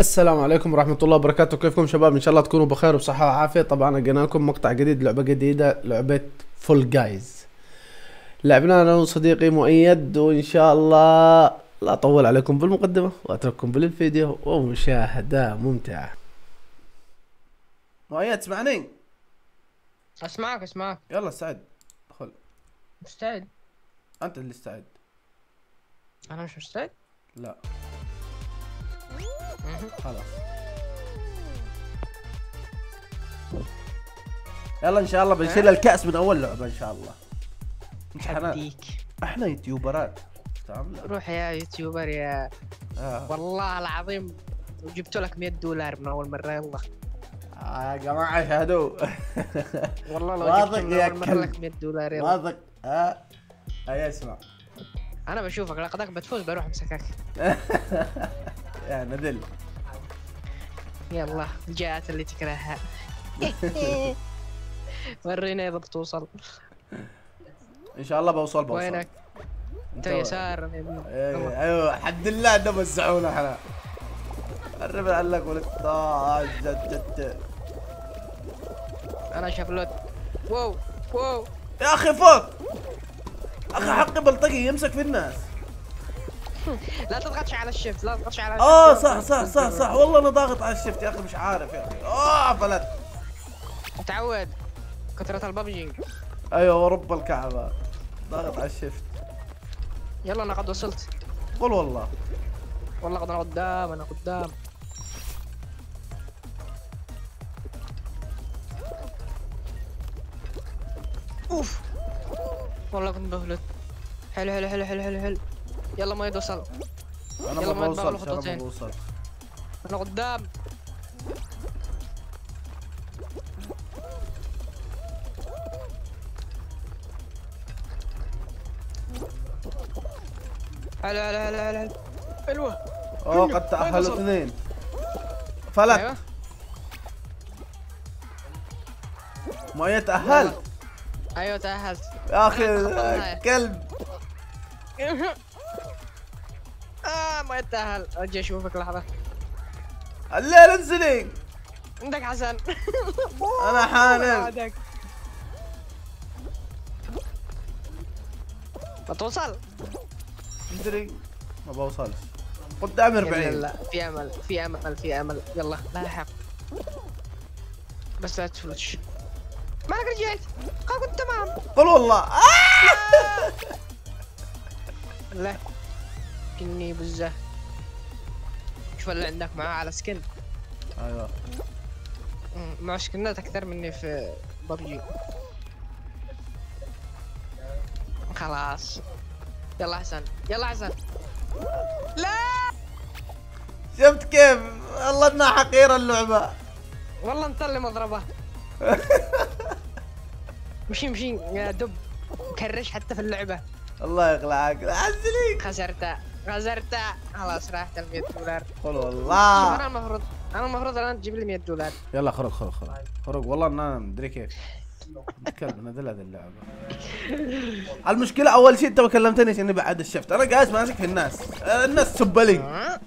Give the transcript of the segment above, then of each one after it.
السلام عليكم ورحمة الله وبركاته. كيفكم شباب؟ إن شاء الله تكونوا بخير وبصحة وعافية. طبعا لقينا لكم مقطع جديد لعبة جديدة لعبة فول جايز لعبنا أنا وصديقي مؤيد وإن شاء الله لا أطول عليكم بالمقدمة وأترككم بالفيديو. ومشاهدة ممتعة. مؤيد تسمعني أسمعك أسمعك. يلا استعد دخل. مستعد؟ أنت اللي استعد أنا مش مستعد؟ لا. خلاص. يلا إن شاء الله بنشيل الكأس من أول لعبة إن شاء الله. حديك إحنا يوتيوبرات. تمام. روح يا يوتيوبر يا آه. والله العظيم جبت لك 100 دولار من أول مرة يلا. آه يا جماعة شاهدوا والله لو واثق يا. لك 100 دولار يلا. واثق ها هيا اسمع. أنا بشوفك لقدك بتفوز بروح أمسكك. يا نذل يلا الجهات اللي تكرهها. ورينا إذا بتوصل. إن شاء الله بوصل بوصل. وينك؟ انت يسار يمين. أيوه الحمد لله ده وزعونا إحنا. قرب علق ولد. آه، أنا شفلوت واو واو. يا أخي فوق. أخي حقي بلطجي يمسك في الناس. لا تضغطش على الشيفت لا تضغطش على آه. صح صح صح صح. والله أنا ضاغط على الشفت يا أخي مش عارف يا أخي. آه فلت. تعود كثرة الببجي أيوه ورب الكعبة. ضاغط على الشفت يلا أنا قد وصلت. قل والله. والله قد أنا قدام أنا قدام. أوف. والله كنت بفلت. حلو حلو حلو حلو حلو حلو. يلا ما يوصل أنا ما ما بوصلش أنا ما خطوتين. بوصل. أنا قدام. حلو حلو حلو حلو حلو حلوة. اوه قد ما يوصل. اثنين. فلت. أيوه. ما تاهل أيوه تأهلت. يا أخي. كلب. ما يتأهل. أجي أشوفك لحظة. الليل انزلي. عندك حسن. أنا عندك بتوصل ادري ما بوصلش. قدام لا 40 لا في أمل في أمل في أمل. يلا لاحق بس لا تفلش. مالك رجعت؟ كنت تمام. قل والله. آه! لا. كني بزه شوف اللي عندك معاه على سكن. أيوه. مع سكنات أكثر مني في ببجي خلاص. يلا حسن. يلا حسن. لا! شفت كيف؟ والله إنها حقيرة اللعبة. والله انت اللي مضربة. مشي مشي. يا دب مكرش حتى في اللعبة. الله يقلعك عزلي خسرتها. خسرتها خلاص راحت ال 100 دولار. شوف والله. أنا المفروض أنا المفروض الآن تجيب لي 100 دولار. يلا خرج خرج خرج. خرج. والله ان أنا مدري كيف. كلب نزل هذه اللعبة. المشكلة أول شيء أنت ما كلمتنيش اني بعد الشفت. أنا قاعد ماسك في الناس. الناس تسب لي ها؟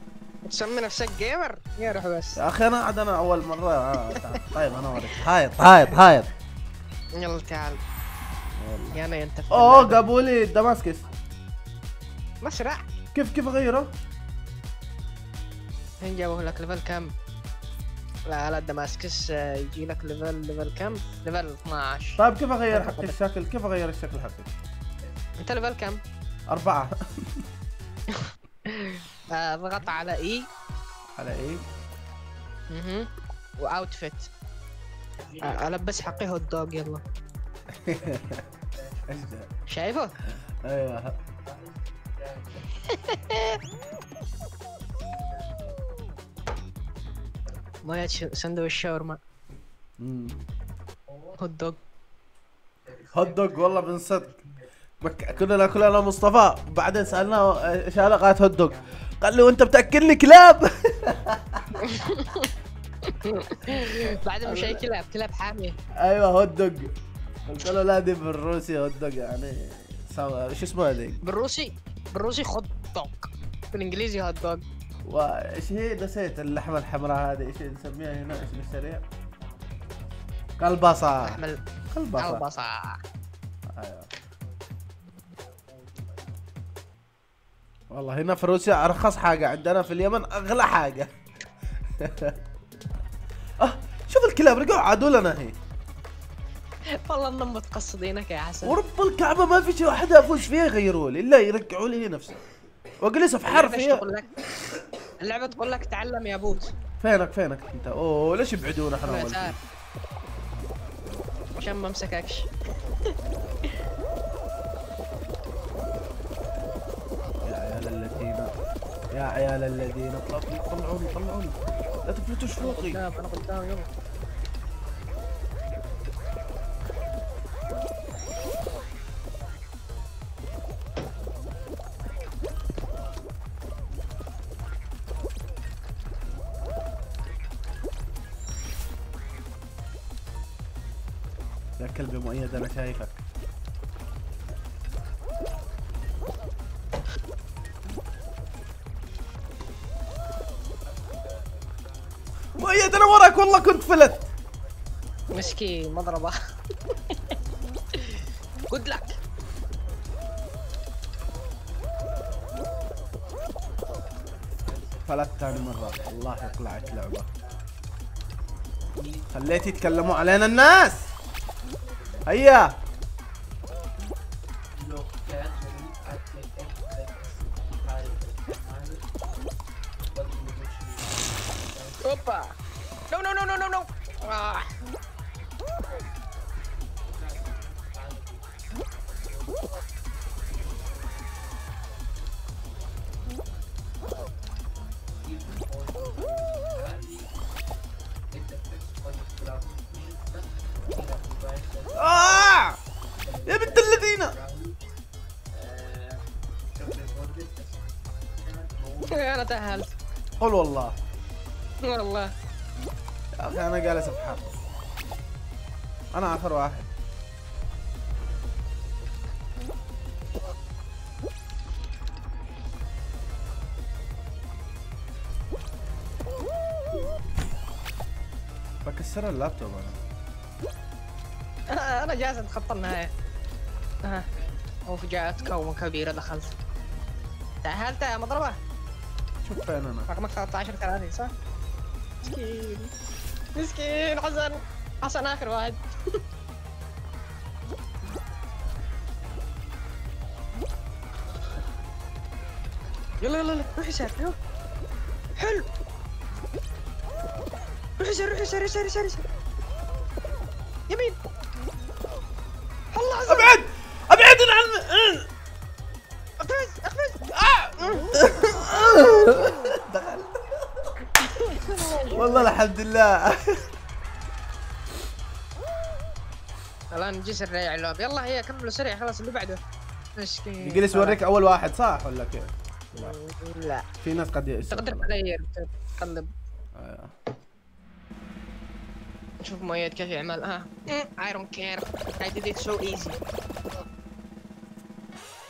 تسمي نفسك gamer يا روح بس. يا أخي أنا عاد أنا أول مرة. آه تعال. طيب أنا اوريك هايط هايط هايط. يلا تعال. أنا انت أوه. جابوا لي دماسكس. مسرع كيف كيف اغيره؟ هين جابوه لك ليفل كم؟ لا لا دماسكس آه، يجي لك level level كم؟ level 12 طيب كيف اغير حق الشكل؟ كيف اغير الشكل حقي؟ انت level كم؟ أربعة. آه، اضغط على اي على إيه؟ أها و outfit آه، ألبس حقي hot dog يلا؟ شايفه؟ أيوه. ما سندويش شاورما. hot dog hot dog والله من صدق. كنا ناكل أنا مصطفى. بعدين سألناه إيش علاقات hot dog قال لي وأنت بتاكلني كلاب؟ بعدين مش أي كلاب كلاب حاميه أيوه hot dog قلت له لا دي بالروسي hot dog يعني. سوا شو اسمه هذيك؟ بالروسي بالروسي hot dog بالإنجليزي hot dog وإيش هي نسيت اللحمة الحمراء هذه؟ إيش نسميها هنا؟ إيش السريع قلبصه احمل قلبصه البصة أيوه. والله هنا في روسيا أرخص حاجة عندنا في اليمن أغلى حاجة. أه شوف الكلاب رجعوا عادوا لنا هي. والله إنهم متقصدينك يا حسن ورب الكعبة ما في شيء واحد افوز فيها يغيروا لي إلا يرجعوا لي هي نفسها واجلس في حرف هي تقول لك؟ تعلم يا بوت. فينك فينك انت؟ أوه ليش يبعدونا إحنا؟ عشان ما امسككش. يا عيال الذين يا عيال الذين طلعوا- طلعوني طلعوني لا تفلتوش فوقي. أنا قدام يلا. مؤيد أنا شايفك مؤيد أنا وراك والله كنت فلت. مسكين مضربة. جود لك فلت ثاني مرة. الله يقلعك لعبة. خليت يتكلموا علينا الناس. Ahí ya. Opa. No, no, no, no, no, no. Ah. تأهلت قل والله. والله. يا أخي أنا جالس أفحر. أنا آخر واحد. بكسر اللابتوب أنا. أنا جاهز أتخطى النهاية. ها وفجأة كون كبيرة دخلت. تأهلت يا مضربة. شوف فين أنا. رقمك 13 30 صح؟ مسكين. مسكين حسن. حسن آخر واحد. يلا يلا يلا. روح يسار حلو. روح يسار روح يسار يسار يسار يسار والله الحمد لله الان جي سريع اللعب يلا هي كملوا سريع خلاص اللي بعده. مسكين. يجلس يوريك أول واحد صح ولا كيف؟ لا. لا. في ناس قد تقدر تغير تقلب. آه. شوف مؤيد كيف يعمل. ها I don't care. I did it so easy.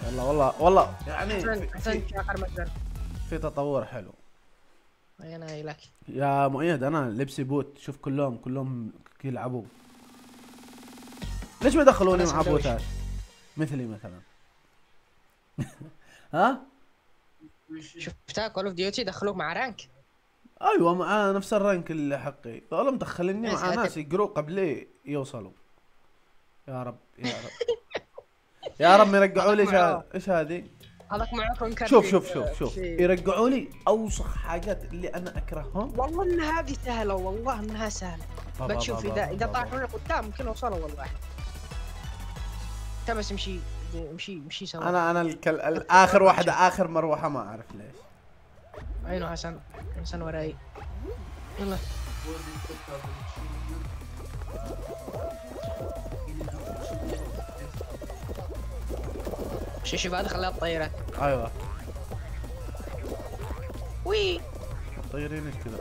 والله والله والله. يعني حسن في, في, اخر في تطور حلو. أنا لك يا مؤيد أنا لبسي bot. شوف كلهم كلهم يلعبوا. ليش ما يدخلوني أنا مع. bot ات؟ مثلي مثلا. ها؟ شفتها؟ Call of Duty دخلوك مع rank أيوه مع نفس ال rank اللي حقي. والله مدخليني يا مع. ناس يقروا قبلي يوصلوا. يا رب يا رب. يا رب يرجعوا لي هذا- إيش هذه؟ هذاك معاكم كان شوف شوف شوف شوف. شيء. يرجعوا لي أوسخ حاجات اللي أنا أكرههم. والله ان هذه سهلة والله إنها سهلة. بتشوف اذا إذا. طاحوا قدام ممكن أوصلوا والله. بس امشي امشي امشي سوا. أنا أنا الكل... الآخر واحدة آخر مروحة ما أعرف ليش. عينه حسن؟ حسن وراي. يلا. بعد خلاها الطيرة أيوه. وي. طيرين إيش كذا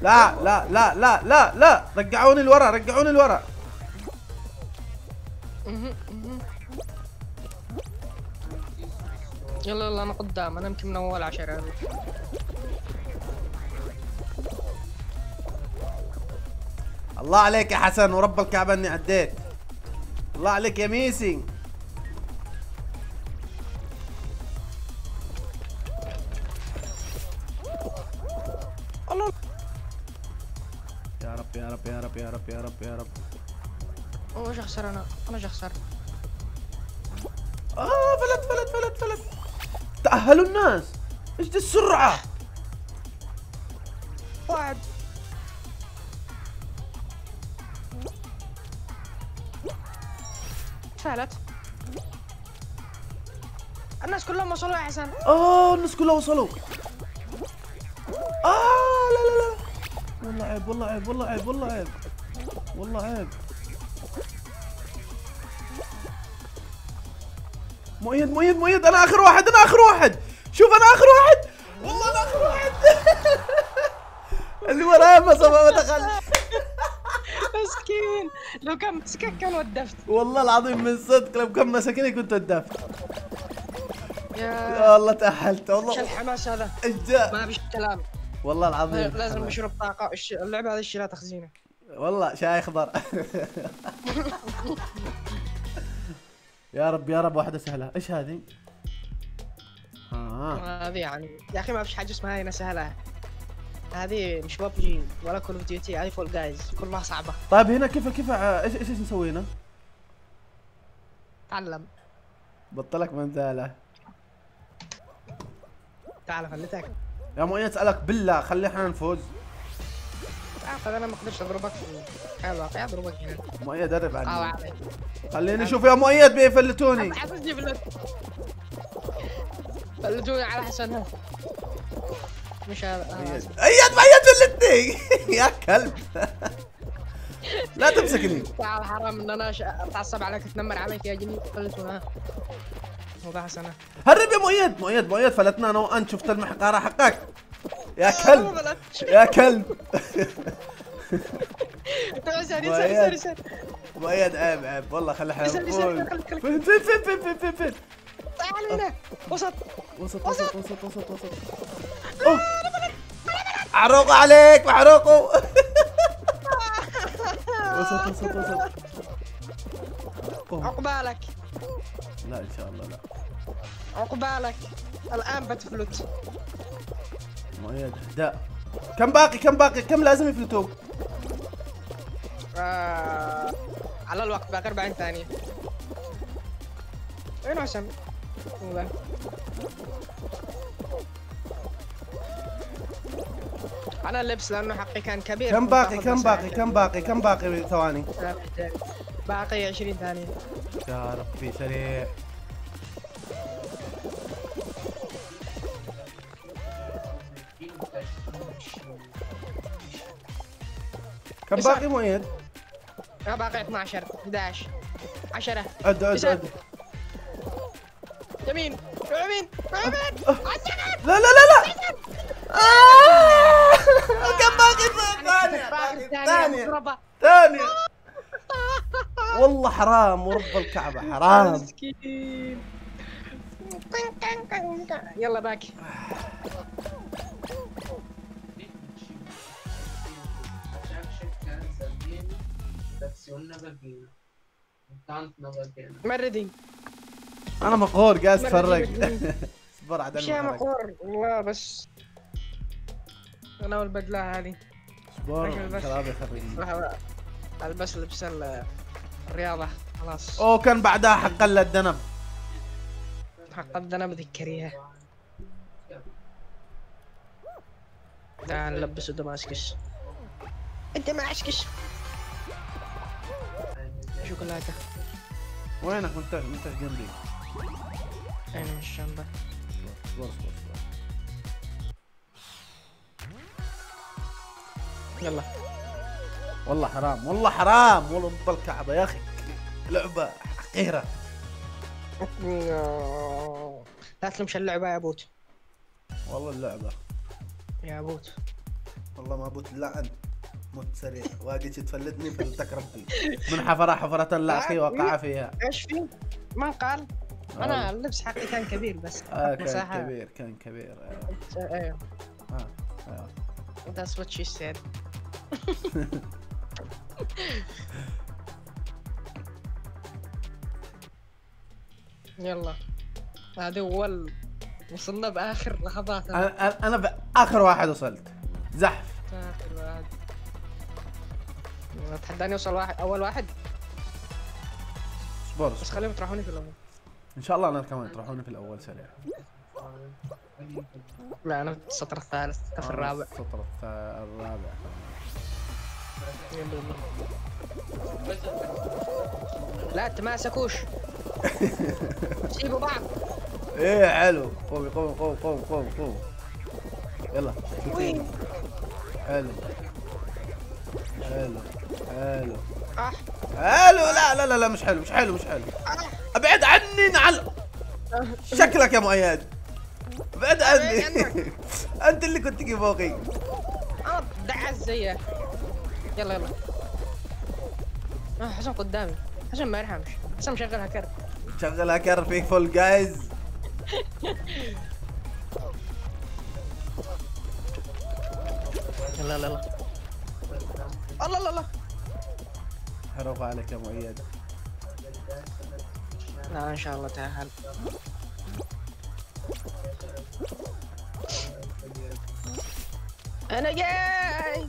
لا لا لا لا لا لا. رجعوني لورا رجعوني لورا. يلا يلا أنا قدام. أنا يمكن من أول عشرة. الله عليك يا حسن ورب الكعبة إني عديت. الله عليك يا ميسي. الله يا رب يا رب يا رب يا رب يا رب يا رب. اوه اخسر أنا أنا اخسر آه فلت فلت فلت فلت تأهلوا الناس. إيش دي السرعة؟ واحد. فعلت الناس كلهم وصلوا يا حسن. آه الناس كلها وصلوا. آه لا لا لا. والله عيب والله عيب والله عيب والله عيب. والله عيب. مؤيد مؤيد مؤيد. أنا آخر واحد أنا آخر واحد. شوف أنا آخر واحد. والله أنا آخر واحد. اللي ورايا ما ما دخل مسكين لو كان مسكك كان ودفت. والله العظيم من صدق لو كان مسكني كنت ودفت. يا يا الله تأهلت إيش والله الحماس هذا؟ إيش ما فيش كلام. والله العظيم. لازم نشرب طاقة اللعبة هذه الشيء لا تخزينه والله شاي اخضر يا رب يا رب واحدة سهلة. إيش هذه؟ ها هذه يعني يا أخي ما فيش حاجة اسمها هنا سهلة. هذه مش ببجي ولا Call of Duty هذه Fall Guys كلها صعبة. طيب هنا كيف كيف ع- إيش إيش نسوي هنا؟ تعلم. بطلك منزالة تعال خليتك. يا مؤيد أسألك بالله خلي إحنا نفوز. تعال أنا ما أقدرش أضربك. في الواقعية أضربك. هنا مؤيد درب عني عليك. خليني أشوف يا مؤيد بيفلتوني. فلتوني على حسن ها مش. مؤيد ايد مؤيد فلتني يا كلب. لا تمسكني تعال حرام إن أنا أتعصب عليك اتنمر عليك. يا جني هو ده حسن ها. هرب يا مؤيد. مؤيد مؤيد فلتنا أنا وأنت. شفت المحقارة حقك. يا كلب. يا كلب. يسار مؤيد. عيب عيب. والله خلي خليك. فين فين فين فين فين فين؟ فين تعال هنا وسط. وسط وسط وسط وسط. محروق عليك محروق وسط وسط وسط. عقبالك. لا إن شاء الله لا. عقبالك. الآن بتفلت. مؤيد اهداء كم باقي؟ كم باقي؟ كم لازم يفلتوك آه... على الوقت باقي 40 ثانية. وين عشان أنا اللبس لأنه حقي كان كبير. كم باقي كم باقي كم باقي كم باقي ثواني؟ باقي 20 ثانية. يا ربي سريع. كم. باقي مؤيد؟ باقي 12 11 10 عد عد. عد. يمين يمين يمين. لا لا لا لا. آه! كم باقي ثانية ثانية ثانية والله حرام ورب الكعبة حرام. مسكين. يلا باقي. مردي أنا مقهور قاعد أتفرج. اصبر عاد بتفرج. مقهور. والله بس. أنا والبدلة هذه اصبر. شباب يخرجني البس لبس ال- الرياضة خلاص. أوه كان بعدها حق الدنب. حق الدنا بذكريها تعال نلبسه دماسكس انت معسكس شوكولاتة. وينك؟ انت انت جنبي. اين الشنطة اصبر يلا. والله حرام والله حرام. والله رب الكعبة يا أخي. لعبة حقيرة. لا تلمش اللعبة يا بوت. والله اللعبة. يا بوت. والله ما بوت لعن موت سريع. واجي تفلتني فلتك ربي. من حفرة حفرة لا أخي وقع فيها. إيش في؟ من قال؟ أنا اللبس حقي كان كبير بس. آه كان مساحة. كبير كان كبير. آه. أيوه آه. آه. that's what she said. يلا. هذا أول وصلنا بآخر لحظاتنا أنا أنا- أنا باخر واحد وصلت. زحف. آخر واحد. تحداني أوصل واحد أول واحد؟ اصبر بس. خليهم يطرحوني في الأول. إن شاء الله أنا كمان يطرحوني في الأول سريع. لا أنا في السطر الثالث في الرابع. السطر الرابع. لا تماسكوش. سيبوا بعض. إيه حلو. قومي قومي قوم قوم قوم قوم يلا. وين؟ حلو. حلو حلو. آه. حلو. لا لا لا لا مش حلو مش حلو مش حلو. أبعد عني نعل. شكلك يا مؤيد. أبعد عني. أنت اللي كنت تجي فوقي. أنا دعس زيك. يلا يلا. آه حسن قدامي. حسن ما يرحمش. حسن مشغلها كرت. شغلها كر فيك فول جايز. يلا يلا يلا. الله الله الله. حرف عليك يا مؤيد لا إن شاء الله تأهل. أنا جاي!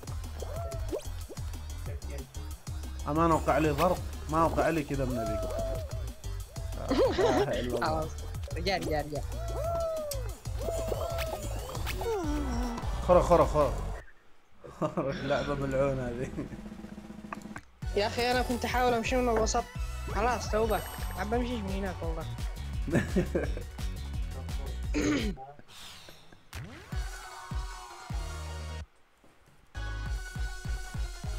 امانه وقع لي ضرب ما وقع لي كذا من ذيك خلاص. رجال رجال رجال خرا خرا خرا. لعبه ملعونة هذه. يا أخي أنا كنت أحاول أمشي من الوسط. خلاص توبك عم بمشيش من هناك والله.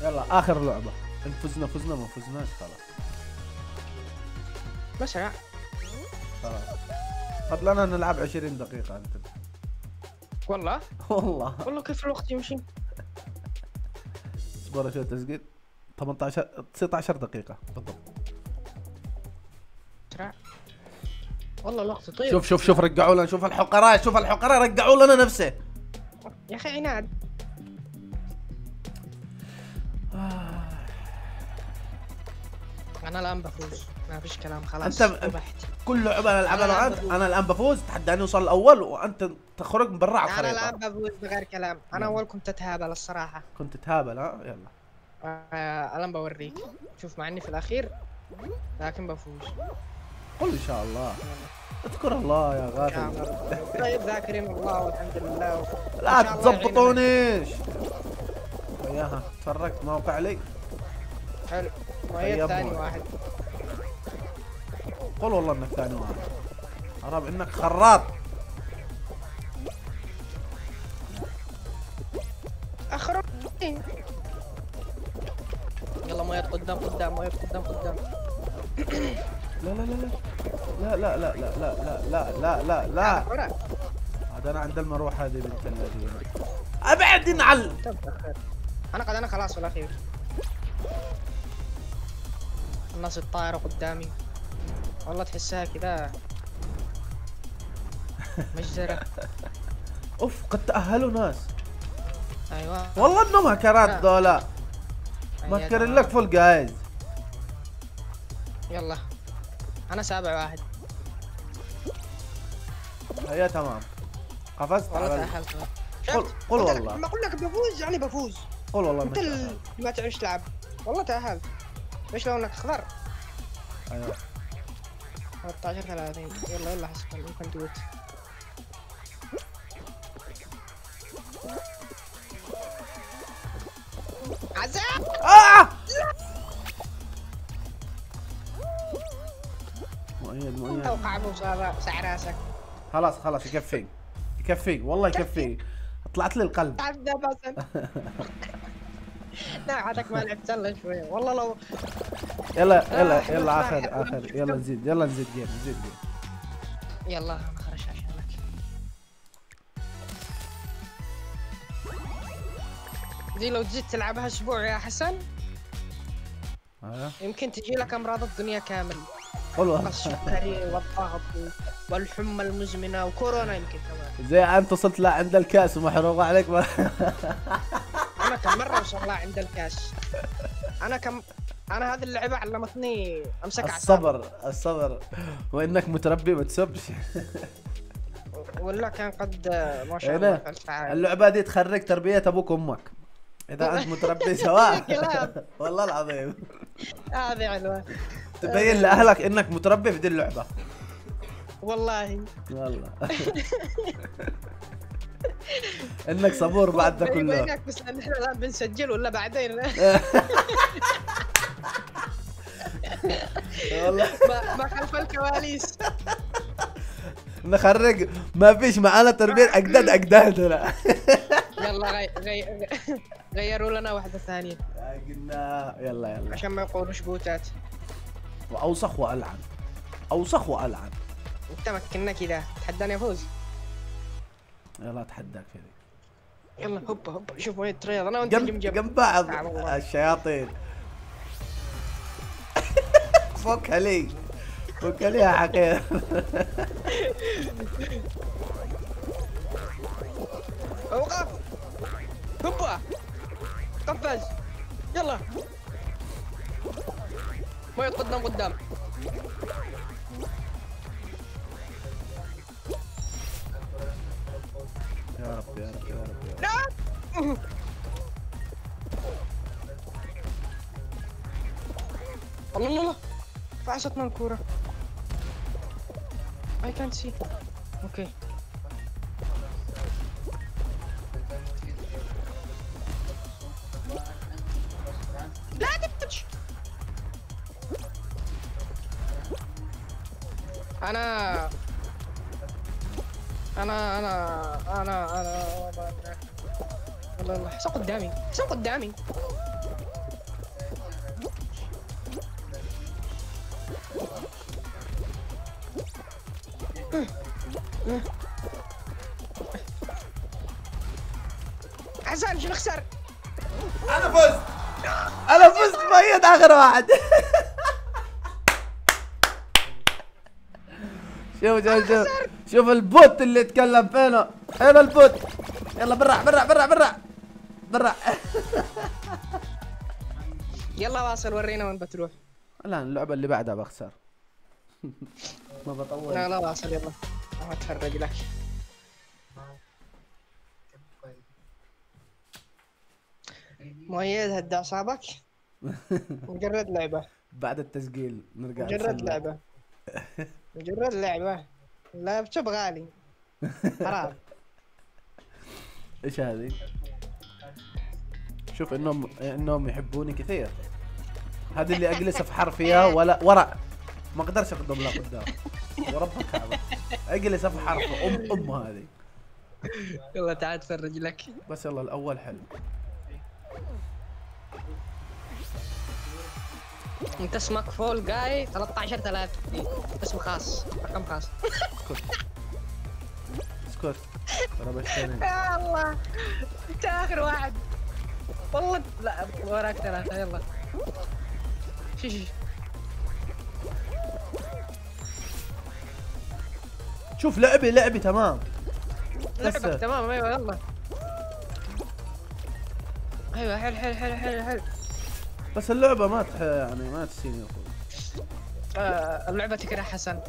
يلا آخر لعبة. ان فزنا فزنا ما فزناش خلاص. لا خلاص. طب لنا نلعب 20 دقيقة أنت. والله؟ والله. والله كيف الوقت يمشي. اصبر شوي تسجيل. 18 19 دقيقة. بالضبط والله الوقت طيب. شوف شوف شوف رجعوا لنا. شوف الحقراء شوف الحقراء رجعوا لنا نفسه. يا أخي عناد. أنا الآن بفوز. ما فيش كلام خلاص. أنت- ربحت كل لعبة أنا الآن وانت بفوز. أنا الآن بفوز تحداني اوصل الأول وأنت تخرج من برا على أنا الآن الخريطه بفوز بغير كلام. أنا أول كنت أتهابل الصراحة. كنت تهابل ها؟ يلا. آه الان بوريك. شوف مع إني في الأخير لكن بفوز. قل إن شاء الله. اذكر الله يا غافل الله. طيب ذاكرين الله والحمد لله. و... لا تزبطونيش. وياها تفرقت ما وقع لي. حلو. وهي طيب، واحد قول والله انك ثاني واحد حرام انك خراط اخر يلا مويه قدام قدام مويه قدام قدام لا لا لا لا لا لا لا لا لا لا لا لا ورا هذا أنا عند المروح هذه بنت الذين ابعد انعل أنا قد أنا خلاص في الاخير الناس الطايرة قدامي. والله تحسها كذا مجزرة. أوف قد تأهلوا ناس. أيوه. والله إنهم هكرات لا. ذولا. مهكرين. لك فول جايز يلا. أنا سابع واحد. هيا تمام. قفزت والله تأهلت. قل؟ قل والله. ما أقول لك بفوز يعني بفوز. قل والله أنت. ما تعرفش تلعب والله تأهلت. إيش لو انك اخضر أيوه. 13 30 يلا يلا حسب ممكن دوت عزام آه! مؤيد مؤيد. توقع راسك. خلاص خلاص يكفيك. يكفيك والله يكفيك. طلعت لي القلب. تعذب لا عادك ما لعبت الا شوي. والله لو يلا يلا آه، يلا راح- آخر آخر. يلا نزيد يلا نزيد جيم نزيد جيم يلا خرج عشانك. دي لو جيت تلعبها أسبوع يا حسن آه. يمكن تجي لك أمراض الدنيا كامل. والله. السكري والضغط والحمى المزمنة وكورونا يمكن كمان. زي أنت وصلت لا عند الكأس ومحروق عليك كم مرة وصل الله عند الكاس أنا كم أنا هذه اللعبة علمتني أمسك أعصابي. الصبر الصبر. وإنك متربي ما تسبش. ولا كان قد ما شاء إيه الله. اللعبة دي تخرج تربية أبوك وأمك. إذا أنت متربي سواء. والله العظيم. هذه علوه تبين لأهلك إنك متربي في دي اللعبة. والله. والله. إنك صبور بعد بيني كله. بس لأن إحنا الآن بنسجل ولا بعدين؟ والله. ما خلف الكواليس. نخرج. ما فيش معانا تربية. أجداد أجداد هنا. يلا غي... غي... غيروا لنا واحدة ثانية. قلنا يلا يلا. عشان ما يقولوش بوتات. وأوسخ وألعن. أوسخ وألعن. انت مكنا كذا تحداني افوز يلا اتحداك في ذي يلا هوبا هوبا. شوف وين التريض أنا وأنت جنب جنب بعض. الشياطين. فكها لي فكها لي يا حقير. أوقف. هوبا. قفز. يلا. ما يتقدم قدام. يا رب يا رب يا رب لا! الله الله الله. فعصتنا الكورة I can't see. أوكي لا تفتش. أنا أنا أنا أنا أنا والله الله حسن قدامي؟ حسن قدامي؟ حسن شو نخسر أنا فزت. أنا فزت ميت آخر واحد. شوف شوف شوف. شوف ال bot اللي يتكلم فينا. فين ال bot. يلا برع برع برع برع برع يلا واصل ورينا وين بتروح. الآن اللعبة اللي بعدها بخسر. ما بطول. لا لا واصل يلا. راح اتفرج لك. مؤيد هدى أعصابك. مجرد لعبة. بعد التسجيل نرجع مجرد. لعبة. مجرد لعبة. لابتوب غالي. حرام إيش هذه؟ شوف انهم إنهم يحبوني كثير. هذه اللي أجلس افحر فيها ولا ورا ما أقدرش أقدم لها قدام. ورب الكعبه أجلس افحر في ام أم هذه. يلا تعال اتفرج لك. بس يلا الأول حلو. أنت اسمك فول جاي 13000 اسم خاص. رقم خاص. اسكت اسكت يا الله. أنت آخر واحد. والله لا وراك ثلاثة. يلا. شي شي شوف لعبي لعبي تمام. لعبك تمام. أيوه يلا. أيوه حلو حلو حلو حلو حلو. بس اللعبة ما تح يعني ما تسيني يا أخوي آه اللعبة تكره حسن.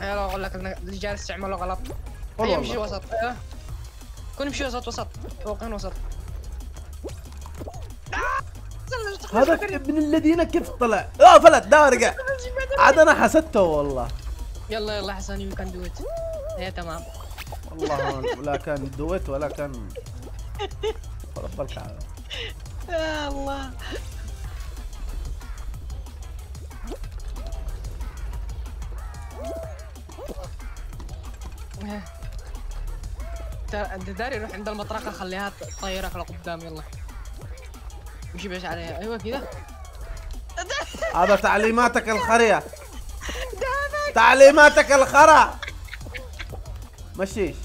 يلا أقول لك اللي جالس تعمله غلط. يمشي. وسط. أيوه كن يمشي وسط وسط. توقعين وسط. آه! هذا ابن الذين كيف طلع؟ آه فلت ده رجع عاد أنا حسدته والله. يلا يلا حسن you can do it هي تمام. والله لا كان دويت ولا كان. يا الله. أنت داري روح عند المطرقة خليها تطيرك لقدام يلا. مشي باش عليها. أيوه كذا. هذا تعليماتك الخرية. تعليماتك الخرا. مشيش.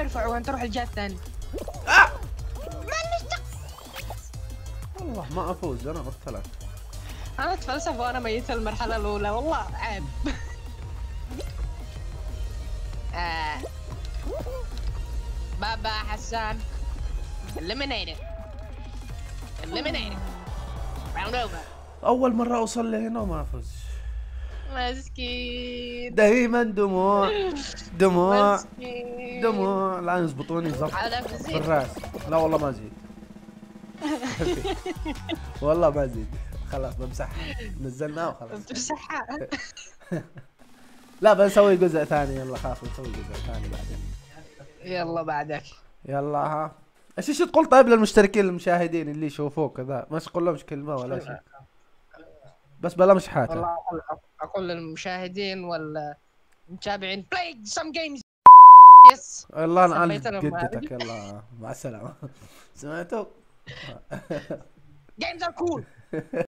يرفعوا انت روح الجهة الثانية. آه! والله ما أفوز أنا لك أنا أتفلسف وأنا ميت المرحلة الأولى. والله عيب. آه. بابا حسان. Eliminated. Eliminated. Round over. أول مرة أوصل لهنا وما أفوز. مسكين دائما دموع دموع مسكين دموع الان يزبطوني زبط على فزير بالراس لا والله ما زيد والله ما زيد خلاص بمسحها نزلناه وخلاص تمسحها لا بنسوي جزء ثاني يلا خاف نسوي جزء ثاني بعدين يلا بعدك يلا ها إيش إيش تقول طيب للمشتركين المشاهدين اللي يشوفوك كذا ما تقول لهمش كلمة ولا شيء. بس بلا مشحات والله أقول للمشاهدين والمتابعين play some games. يس والله أنا جدتك يلا مع السلامة. سمعتوا؟ Games are cool.